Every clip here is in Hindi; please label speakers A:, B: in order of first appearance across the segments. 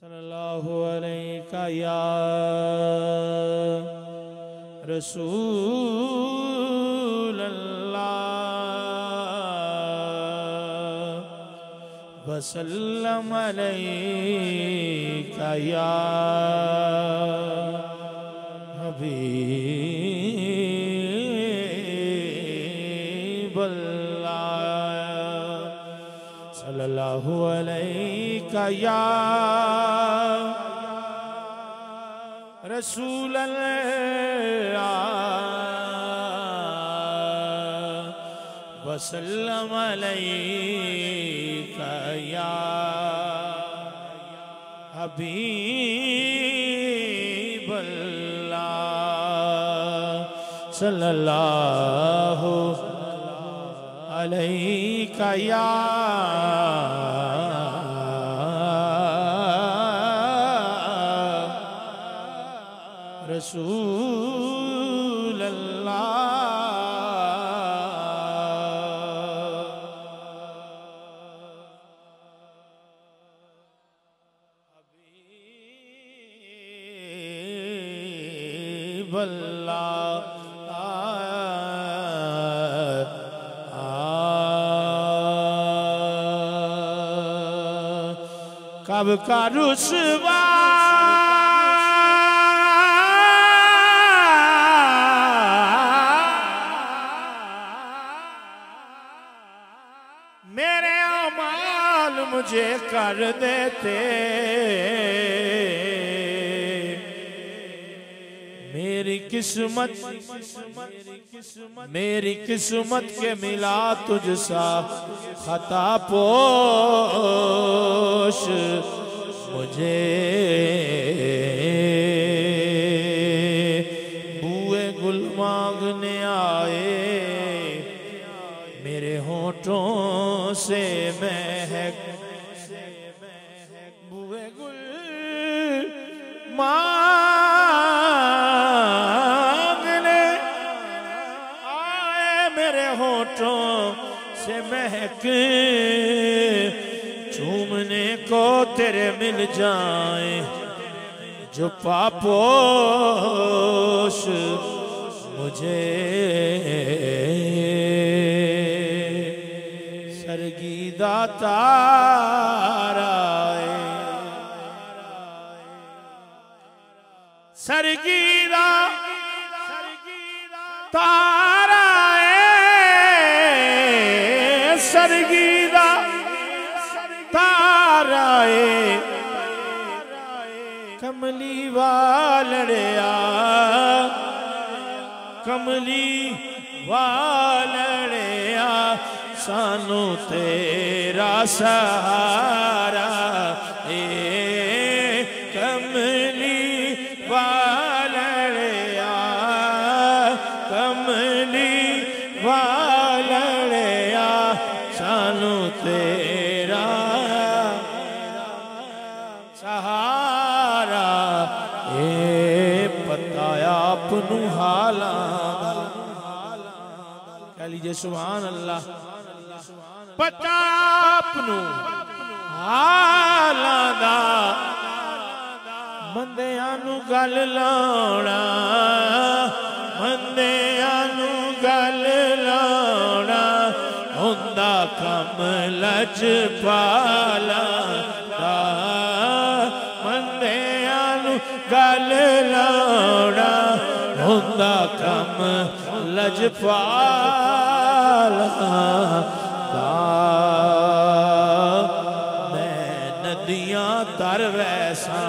A: सल्लल्लाहु रसूल अल्लाह वसल्लम अलैका या हबीब सल्लल्लाहु अलैका या रसूल अल्लाह वसल्लम अलैका या हबीब अल्लाह सल्लल्लाहु अलैका या रसूल अल्लाह हबीब कब का रुसवा? मेरे अमाल मुझे कर देते। मेरी किस्मत मेरी किस्मत के मिला तुझसा खता पोश मुझे। बुए गुल मांगने आए मेरे होठों से महक होठों से महक चूमने को तेरे मिल जाए, जो पापोश मुझे। सरगीदा ताराए सरगीदा ताराए सरगीदा ताराए कमली वालड़िया कमली वालड़िया सानू तेरा सहारा ए कमली वालड़िया कमली वालड़िया लीजिए सुबहान अल्लाह पता आपनू आलादा। बंदियाँ नु गल लाना बंदियाँ नु गल लाना हुंदा कम लज पाला बंदियाँ नु गल लाना हुंदा कम लज पाला। डाला मैं नदियाँ तर वैसा।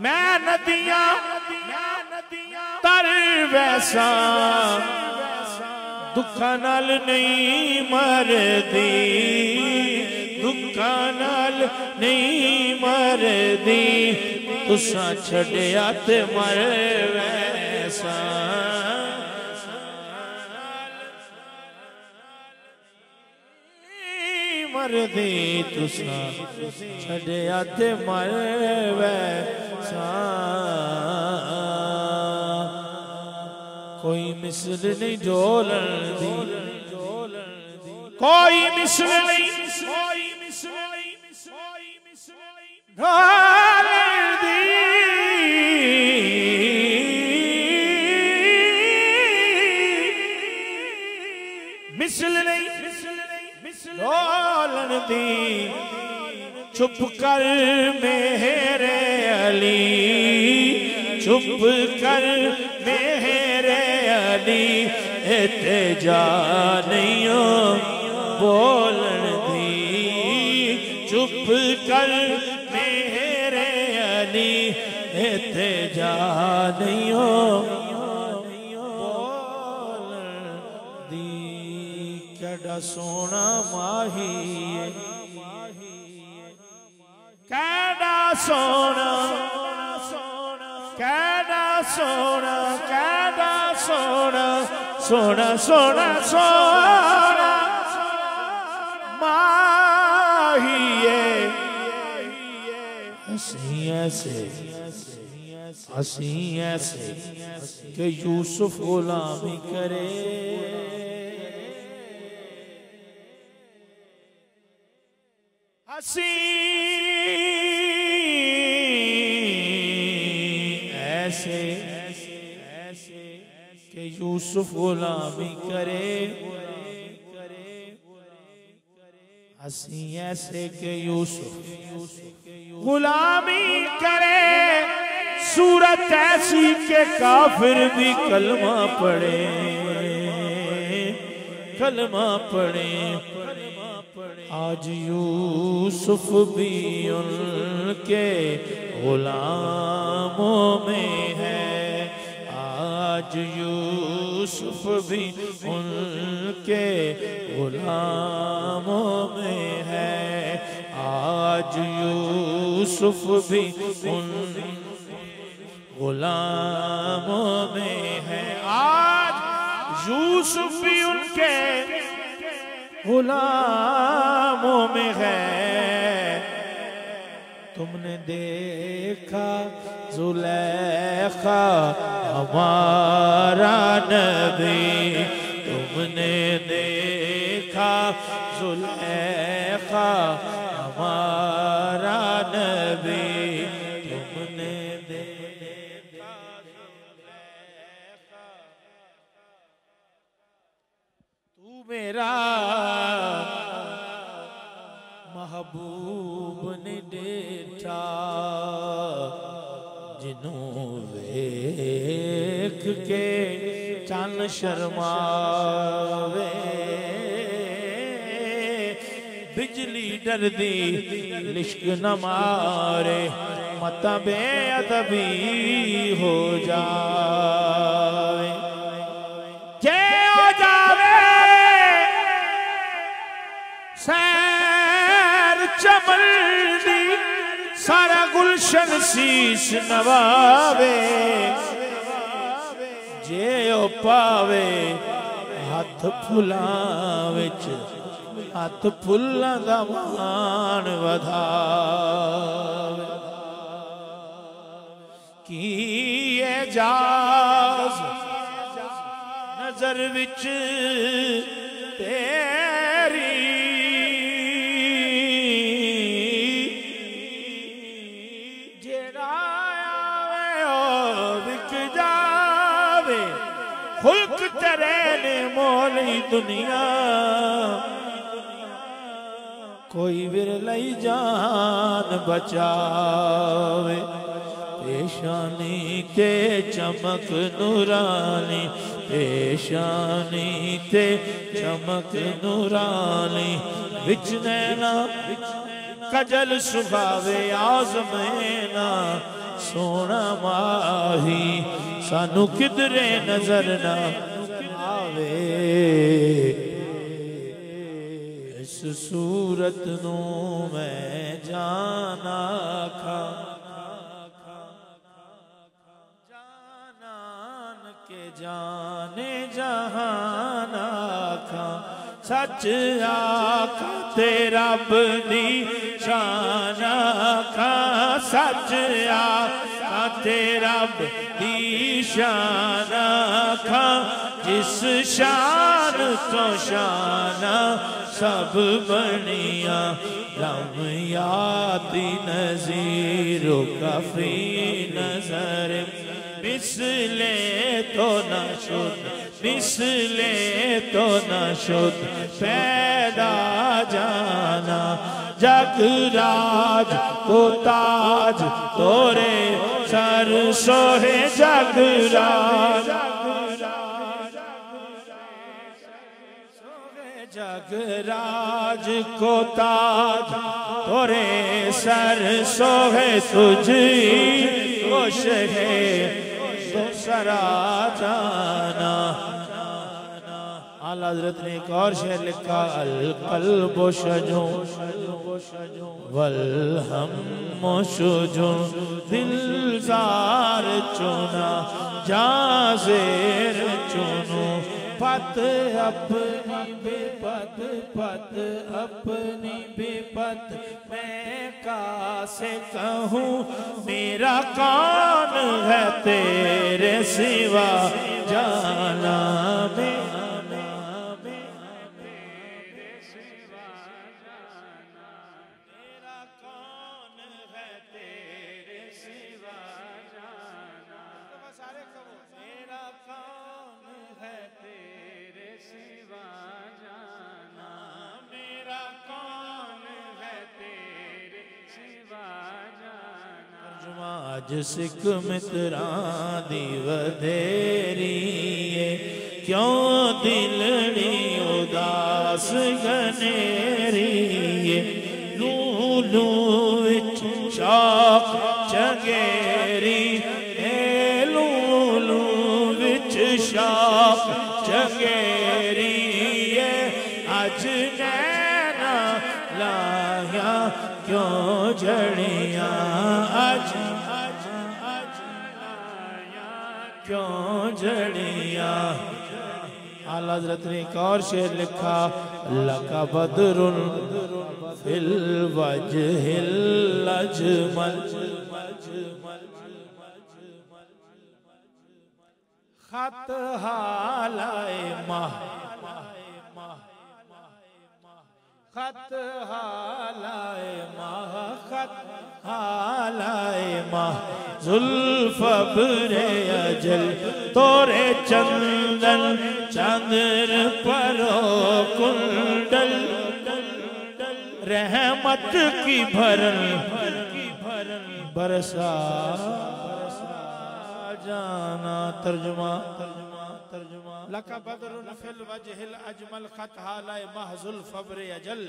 A: मैं नदियाँ, तर वैसा। दुखा नाल नहीं मरदी। दुखा नाल नहीं मरदी। तुसा छड़िया ते मर वै। मरदी तुसा। छे आते मर वैसा कोई मिसल नहीं डोल दी। कोई मिसल नहीं। कोई मिसल नहीं। कोई मिसल नहीं। चुप कर मेरे अली। चुप कर मेरे अली। इते जा नहीं बोलन दी। चुप कर मेरे अली। इते जा नहीं दी। केड़ा सोना माही सोना केड़ा सोना केड़ा सोना सोना सोना सोना माहिए हसी ऐसे हसी ऐसे कि यूसुफ गुलामी करे हसी यूसुफ गुलामी करे। हसी ऐसे के यूसुफ गुलामी करे। सूरत ऐसी के काफिर भी कलमा पढ़े। कलमा पढ़े। आज यूसुफ भी उनके गुलामों में है। आज यूसुफ भी उनके गुलामों में है। आज यूसुफ भी उन गुलामों में है। आज यूसुफ भी उनके गुलामों में है। तुमने देखा जुलेखा हमारा नबी तुमने देखा। जुलेखा हमारा नबी के चन शर्मावे। बिजली डर दी लिश्क न मारे, मत बेअदबी हो जावे जे हो जावे। सैर चमन दी, सारा गुलशन शीश नवावे। ਜੇ ਉਹ ਪਾਵੇ ਹੱਥ ਫੁੱਲਾਂ ਵਿੱਚ, ਹੱਥ ਫੁੱਲਾਂ ਦਾ ਮਾਣ ਵਧਾਵੇ। ਕੀ ਇਜਾਜ਼ ਨਜ਼ਰ ਵਿੱਚ ਤੇਰੀ दुनिया। कोई विरलई जान बचावे। पेशानी ते चमक नूरानी, पेशानी ते चमक नूरानी। विच नैना, कजल सुभावे आजमेना सोना माही, सानू किधरे नज़र ना इस सूरत नू मैं जाना खा जानान के जाने जहाना खा सच आखा तेरा बनी शान आखा सच आखा तेरा बनी शान आखा जिस शान तो शान सब बनिया। लम याति नजीर कफी नज़र। मिसले तो न शुद्ध मिसले तो न शुद्ध, पैदा जाना। जगराज को ताज तोरे, सर सोहे जगराज जगराज को ताज, तोरे सर सोहे तुझी, खुश है तो सरा जाना। आला हज़रत ने एक और शेर लिखा, अल कल्ब शजो, वल हम शुजो दिल जार चुना जाजेर चुनो। पत, अपनी बेपत पत, अपनी बेपत मैं का से कहूँ, मेरा कान है तेरे सिवा, जाना मेरा आज सिख मित्रां दी वधेरी क्यों दिलड़ी उदास गनेरी लूलू विच शौक चंगेरी ए लूलू विच शौक चंगेरी अज क्यों जड़िया अज क्यों जड़िया? आला हज़रत ने एक और शेर लिखा लका बदरुल फिल वजहिल अजमल। खत हालाए माह, खत हालाए माह जुल्फ बरे अजल, तोरे चंदन चंद्र परो कुंडल। रहमत की भरन बरसा जाना तर्जुमा। लका बदरुन फिल वजहिल अजमल खत हालाए महजुल फब्र अजल।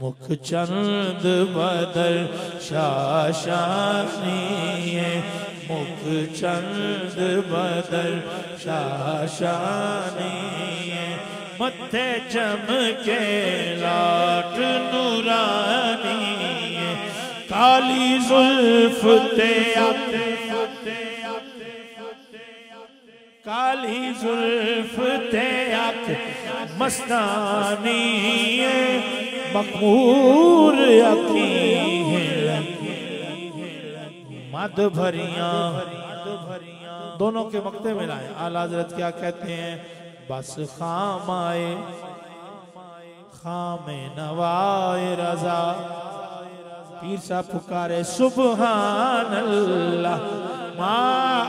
A: मुख चंद बदर शाशानी मुख चंद बदर शाशानी मथे चमके लाट नूरानी काली जुल्फ ते आते काली जुल्फ ते आख मस्तानी मकबूर अखी मद भरिया, दोनों के मक्ते मिलाए आला हज़रत क्या कहते हैं? बस खाम आए खाम नवाए रजा। पीर साहब पुकारे सुबहान अल्लाह मा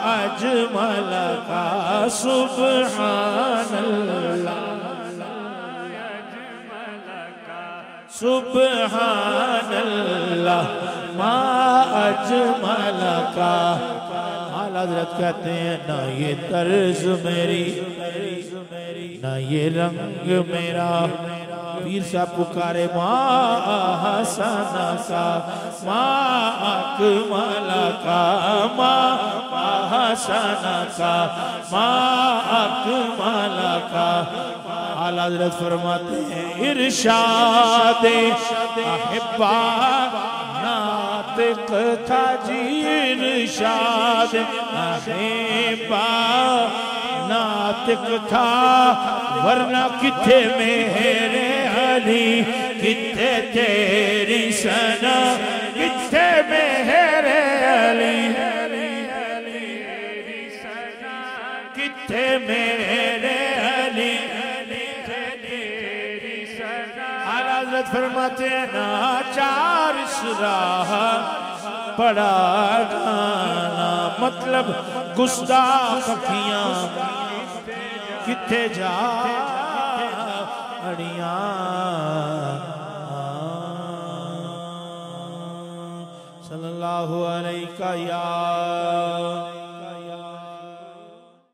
A: अजमल का सुबहान सुबहान मा अजमल का। हज़रत कहते हैं, ना ये तर्ज मेरी, ना ये रंग मेरा पीर साहब पुकारे माँ हसना का माँ अकमला का माँ हसना का माँ अकमला का। आला हज़रत फरमाते हैं इरशाद अहिब्बा नातिक था जी, इरशाद अहिब्बा नातिक था, वरना किथे मेरे अली किथे तेरी सना किथे मेरे अली? किथे मेरे अली? हज़रत फरमाते ना चार राह पड़ा गाना मतलब गुस्ताख अखियाँ किथे जा अड़िया सल्ला हुआ कया